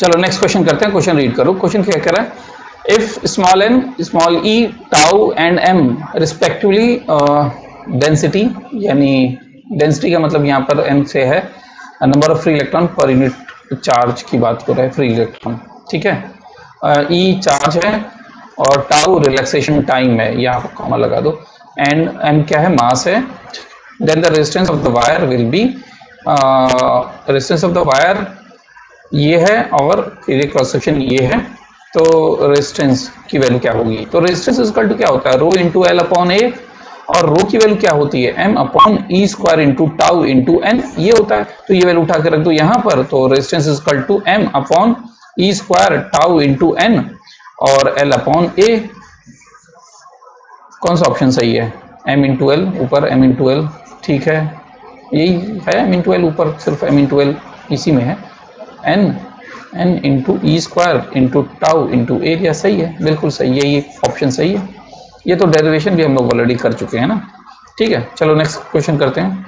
चलो next question करते हैं क्वेश्चन रीड करो। क्वेश्चन क्या कह रहा है? If small n small e tau and m respectively density यानी डेंसिटी का मतलब यहाँ पर एम से है number of free electron per unit charge की बात कर रहे हैं फ्री इलेक्ट्रॉन ठीक है? ई uh, चार्ज e है और टाउ रिलैक्सेशन टाइम है यहाँ पर कॉमा लगा दो। एंड एम क्या है? मास है। Then the resistance of the wire will be resistance of the wire ये है और ये क्रॉस सेक्शन ये है तो रेजिस्टेंस की वैल्यू क्या होगी? तो रेजिस्टेंस इजकल टू क्या होता है? Rho into l upon A और रो की वैल्यू क्या होती है? M upon e square into tau into n ये होता है। तो ये वैल्यू उठा के रख दो यहाँ पर तो resistance equal to m upon e square tau into n और एल अपॉन ए कौन सा ऑप्शन सही है? एम इंटू एल ऊपर एम इंटू एल ठीक है। यही है एम इंटू एल ऊपर, सिर्फ़ एम इंटू एल इसी में है। N n into e square into tau into area सही है? बिल्कुल सही है, ये ऑप्शन सही है। ये तो डेरिवेशन भी हम लोग ऑलरेडी कर चुके हैं ना। ठीक है, चलो नेक्स्ट क्वेश्चन करते हैं।